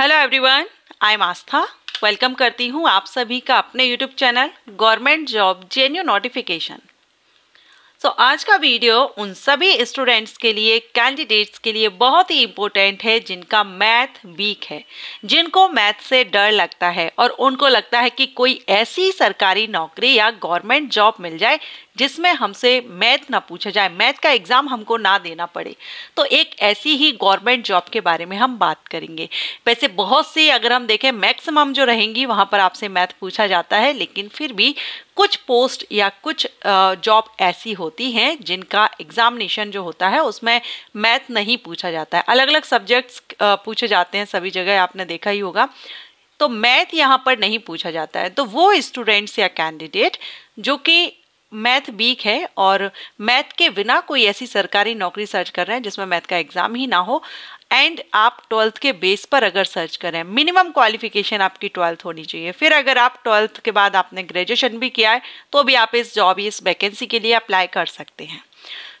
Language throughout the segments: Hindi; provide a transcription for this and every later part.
Hello everyone I am Aastha welcome करती हूँ आप सभी का अपने YouTube channel government job genuine notification so आज का वीडियो उन सभी स्टूडेंट्स के लिए कैंडिडेट्स के लिए बहुत ही इम्पोर्टेंट है, जिनका मैथ वीक है, जिनको मैथ से डर लगता है और उनको लगता है कि कोई ऐसी सरकारी नौकरी या गवर्नमेंट जॉब मिल जाए जिसमें हमसे मैथ ना पूछा जाए, मैथ का एग्ज़ाम हमको ना देना पड़े। तो एक ऐसी ही गवर्नमेंट जॉब के बारे में हम बात करेंगे। वैसे बहुत सी अगर हम देखें, मैक्सिमम जो रहेंगी, वहाँ पर आपसे मैथ पूछा जाता है, लेकिन फिर भी कुछ पोस्ट या कुछ जॉब ऐसी होती हैं जिनका एग्जामिनेशन जो होता है, उसमें मैथ नहीं पूछा जाता है। अलग अलग सब्जेक्ट्स पूछे जाते हैं, सभी जगह आपने देखा ही होगा। तो मैथ यहाँ पर नहीं पूछा जाता है। तो वो स्टूडेंट्स या कैंडिडेट जो कि मैथ वीक है और मैथ के बिना कोई ऐसी सरकारी नौकरी सर्च कर रहे हैं जिसमें मैथ का एग्ज़ाम ही ना हो। एंड आप ट्वेल्थ के बेस पर अगर सर्च करें मिनिमम क्वालिफिकेशन आपकी ट्वेल्थ होनी चाहिए। फिर अगर आप ट्वेल्थ के बाद आपने ग्रेजुएशन भी किया है तो भी आप इस जॉब इस वैकेंसी के लिए अप्लाई कर सकते हैं।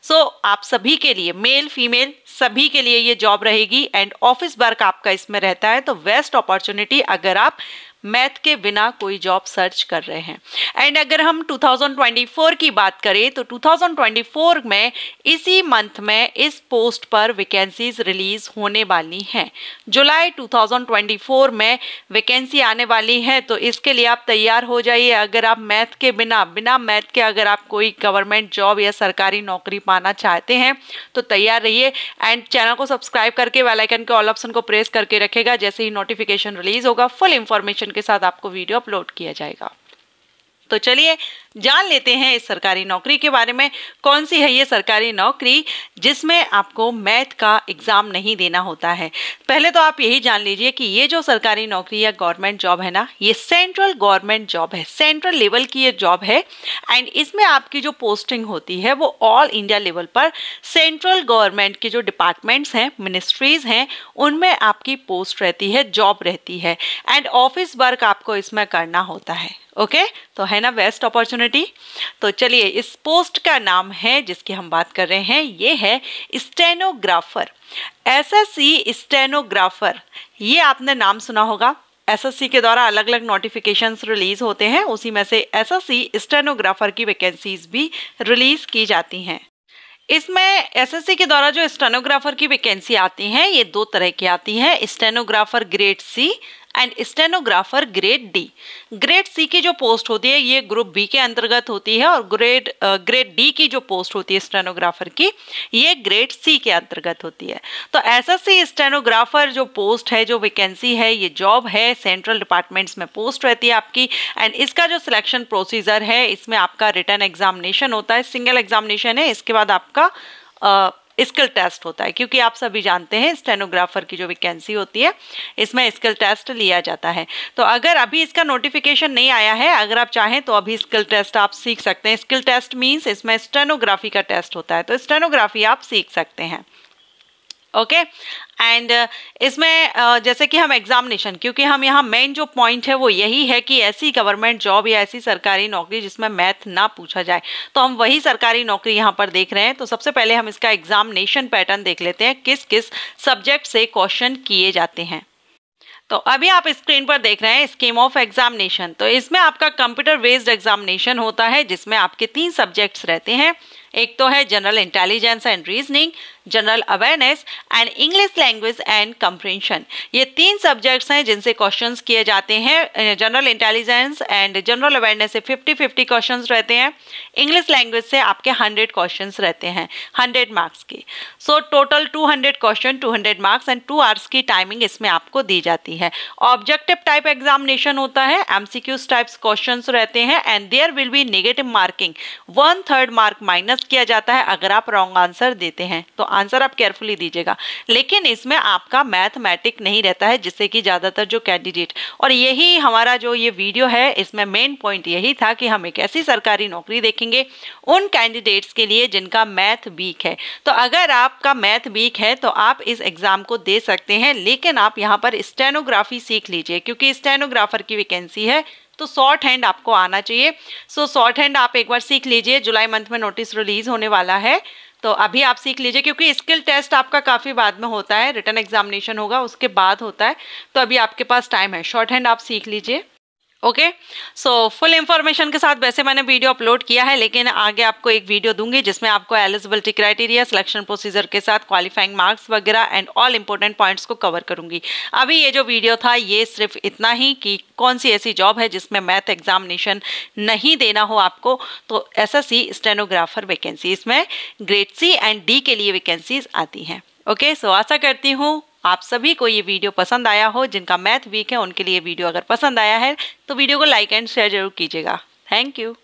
सो so, आप सभी के लिए मेल फीमेल सभी के लिए ये जॉब रहेगी। एंड ऑफ़िस वर्क आपका इसमें रहता है तो बेस्ट अपॉर्चुनिटी अगर आप मैथ के बिना कोई जॉब सर्च कर रहे हैं। एंड अगर हम 2024 की बात करें तो 2024 में इसी मंथ में इस पोस्ट पर वैकेंसीज रिलीज़ होने वाली हैं। जुलाई 2024 में वैकेंसी आने वाली है तो इसके लिए आप तैयार हो जाइए। अगर आप मैथ के बिना बिना मैथ के अगर आप कोई गवर्नमेंट जॉब या सरकारी नौकरी पाना चाहते हैं तो तैयार रहिए। एंड चैनल को सब्सक्राइब करके वेलाइकन के ऑल ऑप्शन को प्रेस करके रखेगा, जैसे ही नोटिफिकेशन रिलीज़ होगा फुल इन्फॉर्मेशन के साथ आपको वीडियो अपलोड किया जाएगा। तो चलिए जान लेते हैं इस सरकारी नौकरी के बारे में, कौन सी है ये सरकारी नौकरी जिसमें आपको मैथ का एग्ज़ाम नहीं देना होता है पहले तो आप यही जान लीजिए कि ये जो सरकारी नौकरी या गवर्नमेंट जॉब है ना, ये सेंट्रल गवर्नमेंट जॉब है, सेंट्रल लेवल की ये जॉब है, एंड इसमें आपकी जो पोस्टिंग होती है वो ऑल इंडिया लेवल पर सेंट्रल गवर्नमेंट के जो डिपार्टमेंट्स हैं, मिनिस्ट्रीज़ हैं, उनमें आपकी पोस्ट रहती है, जॉब रहती है, एंड ऑफ़िस वर्क आपको इसमें करना होता है, ओके okay? तो है ना, बेस्ट अपॉर्चुनिटी तो चलिए, इस पोस्ट का नाम है जिसकी हम बात कर रहे हैं, ये है स्टेनोग्राफर एसएससी स्टेनोग्राफर ये आपने नाम सुना होगा। एसएससी के द्वारा अलग अलग नोटिफिकेशंस रिलीज़ होते हैं। उसी में से एसएससी स्टेनोग्राफर की वैकेंसीज भी रिलीज़ की जाती हैं। इसमें एसएससी के द्वारा जो स्टेनोग्राफर की वैकेंसी आती हैं, ये दो तरह की आती हैं। Stenographer grade C and stenographer grade D grade C की जो पोस्ट होती है, ये ग्रुप बी के अंतर्गत होती है और ग्रेड ग्रेड डी की जो पोस्ट होती है स्टेनोग्राफर की, ये ग्रेड सी के अंतर्गत होती है। तो ऐसा सी स्टेनोग्राफर जो पोस्ट है, जो वैकेंसी है, ये जॉब है सेंट्रल डिपार्टमेंट्स में पोस्ट रहती है आपकी। एंड इसका जो सिलेक्शन प्रोसीजर है, इसमें आपका रिटर्न एग्जामिनेशन होता है सिंगल एग्जामिनेशन है, इसके बाद आपका स्किल टेस्ट होता है, क्योंकि आप सभी जानते हैं स्टेनोग्राफर की जो वैकेंसी होती है, इसमें स्किल टेस्ट लिया जाता है। तो अगर अभी इसका नोटिफिकेशन नहीं आया है, अगर आप चाहें तो अभी स्किल टेस्ट आप सीख सकते हैं। स्किल टेस्ट मीन्स इसमें स्टेनोग्राफी का टेस्ट होता है तो स्टेनोग्राफी आप सीख सकते हैं। ओके? एंड इसमें uh, जैसे कि हम एग्जामिनेशन क्योंकि हम यहाँ मेन जो पॉइंट है वो यही है कि ऐसी गवर्नमेंट जॉब या ऐसी सरकारी नौकरी जिसमें मैथ ना पूछा जाए। तो हम वही सरकारी नौकरी यहाँ पर देख रहे हैं। तो सबसे पहले हम इसका एग्जामिनेशन पैटर्न देख लेते हैं किस किस सब्जेक्ट से क्वेश्चन किए जाते हैं। तो अभी आप स्क्रीन पर देख रहे हैं स्कीम ऑफ़ एग्जामिनेशन तो इसमें आपका कंप्यूटर बेस्ड एग्जामिनेशन होता है जिसमें आपके तीन सब्जेक्ट्स रहते हैं। एक तो है general intelligence and reasoning general awareness and English language and comprehension ये तीन सब्जेक्ट्स हैं जिनसे क्वेश्चंस किए जाते हैं। General intelligence and general awareness से 50 50 क्वेश्चंस रहते हैं। इंग्लिश लैंग्वेज से आपके 100 क्वेश्चंस रहते हैं 100 मार्क्स के। So total 200 question 200 marks and two hours की टाइमिंग इसमें आपको दी जाती है। ऑब्जेक्टिव टाइप एग्जामिनेशन होता है एम टाइप्स क्वेश्चन रहते हैं and there will be negative marking one third mark minus किया जाता है, अगर आप रॉन्ग आंसर देते हैं तो आंसर आप केयरफुली दीजिएगा। लेकिन इसमें आपका मैथमेटिक नहीं रहता है, जिससे कि ज़्यादातर जो कैंडिडेट और यही हमारा जो ये वीडियो है, इसमें मेन पॉइंट यही था कि हम एक ऐसी सरकारी नौकरी देखेंगे, उन कैंडिडेट्स के लिए जिनका मैथ वीक है। तो अगर आपका मैथ वीक है तो आप इस एग्ज़ाम को दे सकते हैं, लेकिन आप यहाँ पर स्टेनोग्राफी सीख लीजिए, क्योंकि स्टेनोग्राफर की वैकेंसी है तो शॉर्ट हैंड आपको आना चाहिए। सो शॉर्ट हैंड आप एक बार सीख लीजिए, जुलाई मंथ में नोटिस रिलीज़ होने वाला है। तो अभी आप सीख लीजिए, क्योंकि स्किल टेस्ट आपका काफ़ी बाद में होता है, रिटर्न एग्जामिनेशन होगा, उसके बाद होता है। तो अभी आपके पास टाइम है, शॉर्ट हैंड आप सीख लीजिए। ओके सो फुल इंफॉर्मेशन के साथ वैसे मैंने वीडियो अपलोड किया है, लेकिन आगे आपको एक वीडियो दूँगी जिसमें आपको एलिजिबिलिटी क्राइटेरिया सिलेक्शन प्रोसीजर के साथ क्वालिफाइंग मार्क्स वगैरह एंड ऑल इंपॉर्टेंट पॉइंट्स को कवर करूँगी। अभी ये जो वीडियो था, ये सिर्फ़ इतना ही कि कौन सी ऐसी जॉब है जिसमें मैथ एग्जामिनेशन नहीं देना हो आपको तो S S C stenographer vacancy इसमें ग्रेड सी एंड डी के लिए वैकेंसीज आती हैं। ओके सो आशा करती हूँ आप सभी को ये वीडियो पसंद आया हो, जिनका मैथ वीक है, उनके लिए वीडियो अगर पसंद आया है तो वीडियो को लाइक एंड शेयर ज़रूर कीजिएगा। Thank you